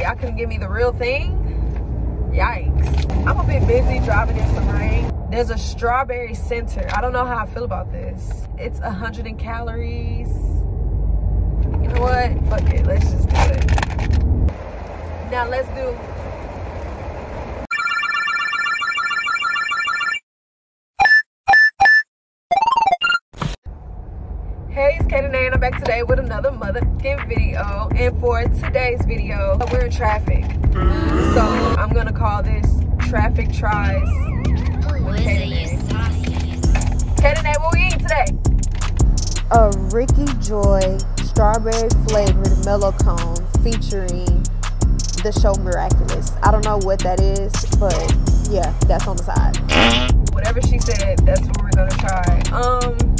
Y'all can give me the real thing? Yikes. I'm a bit busy driving in some rain. There's a strawberry center. I don't know how I feel about this. It's 100 in calories. You know what? Fuck it. Let's just do it. Now let's do and I'm back today with another motherfucking video. And for today's video, we're in traffic. So I'm gonna call this Traffic Tries with Kaden Kaden what we eating today? A Ricky Joy strawberry flavored mellow cone featuring the show Miraculous. I don't know what that is, but yeah, that's on the side. Whatever she said, that's what we're gonna try. Um it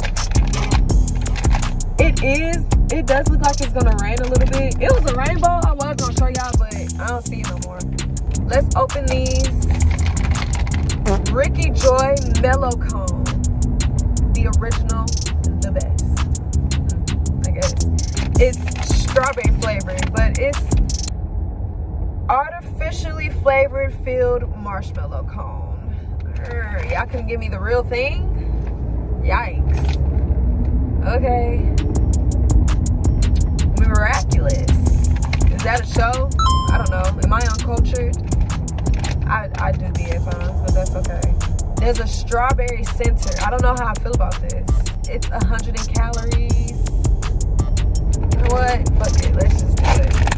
is it does look like it's gonna rain a little bit. It was a rainbow. I was gonna show y'all but i don't see it no more. Let's open these. Ricky joy mellow cone the original the best. Hmm, I guess. It's strawberry flavored but it's artificially flavored filled marshmallow cone. Y'all can give me the real thing? Yikes. Okay miraculous. Is that a show? I don't know. Am I uncultured? I, I do at times, but that's okay. There's a strawberry center. I don't know how I feel about this. It's 100 in calories. You know what? Fuck it. Let's just do it.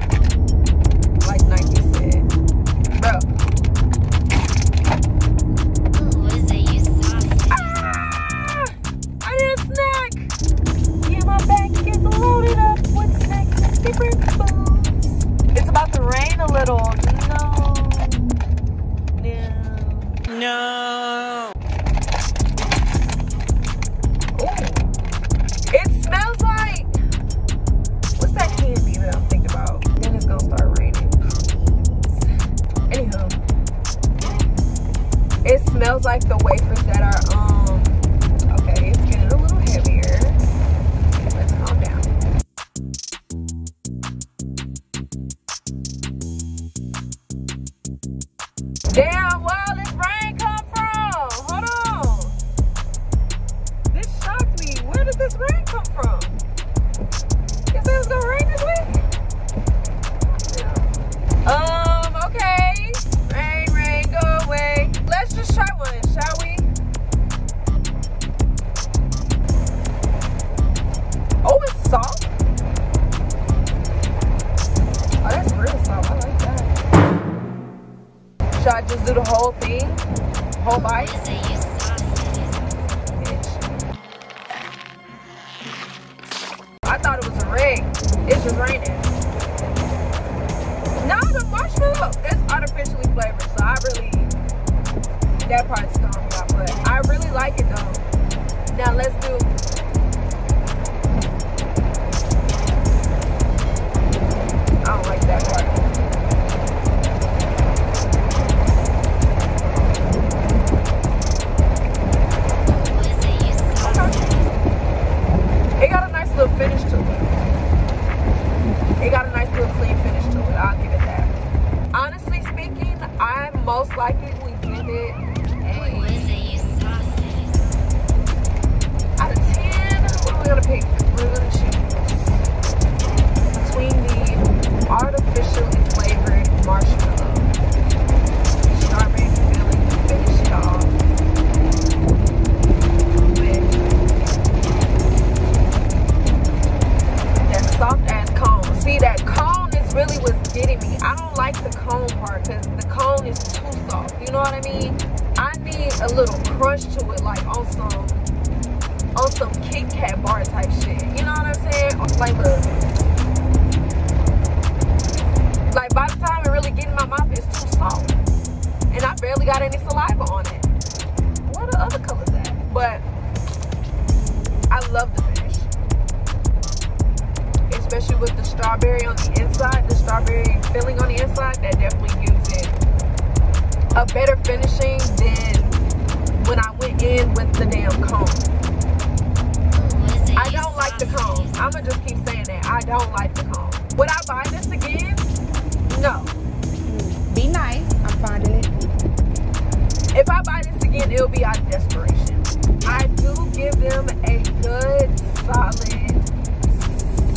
Come from? You said it was gonna rain this week? Um, okay. Rain, rain, go away. Let's just try one, shall we? Oh, it's soft. Oh, that's real soft. I like that. Should I just do the whole thing? Whole bite? I thought it was a rig. It's just raining. No, the marshmallow, that's artificially flavored, so I really, that part's throwing me off, but I really like it though. Now let's do, getting me. I don't like the cone part because the cone is too soft. You know what I mean? I need a little crunch to it, like on some on some Kit Kat bar type shit. You know what I'm saying? Like a like by the time it really get in my mouth, it's too soft, and I barely got any saliva on it. What the other colors at? But I love the finish especially with the strawberry on the inside, strawberry filling on the inside, that definitely gives it a better finishing than when I went in with the damn comb. I don't like the comb. I'm going to just keep saying that. I don't like the comb. Would I buy this again? No. Be nice. I'm finding it. If I buy this again, it'll be out of desperation. I do give them a good, solid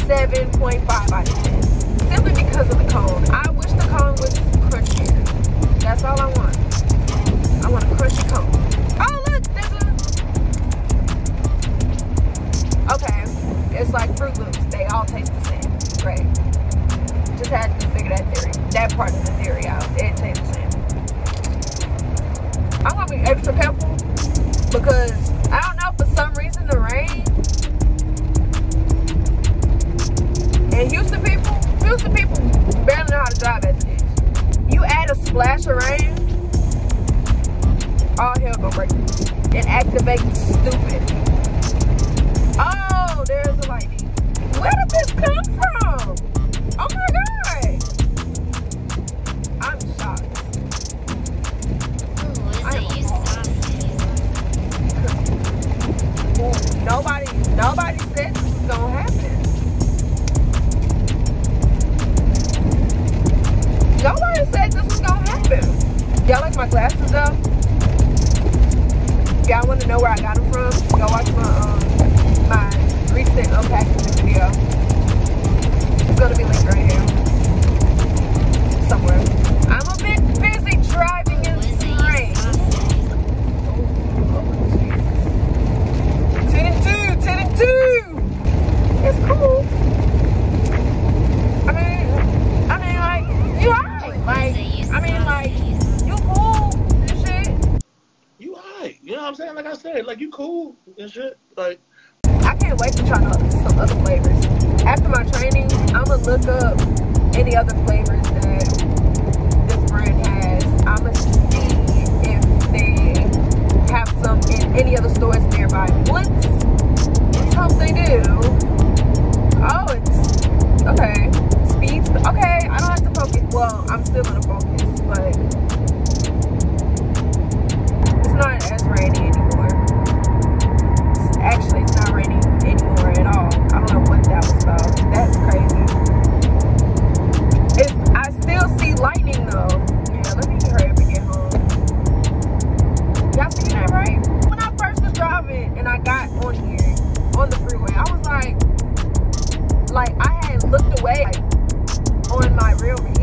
7.5 out of 10. Because of the cone. I wish the cone was crunchier. That's all I want. I want a crunchy cone. Oh look, there's a Okay. It's like Froot Loops. They all taste the same. Great. Just had to figure that theory. That part of the theory out. It tastes the same. I'm gonna be extra careful because gonna break. It activates stupid. Oh, there's a lightning. Where did this come from? Oh my god! I'm shocked. Nobody, nobody said this was gonna happen. Nobody said this was gonna happen. Y'all like my glasses though? Y'all want to know where I got them from? Like you cool and shit. Like I can't wait to try some other flavors. After my training, I'm gonna look up any other flavors that this brand has. I'm gonna see if they have some in any other stores nearby. Let's hope they do. way in my real me.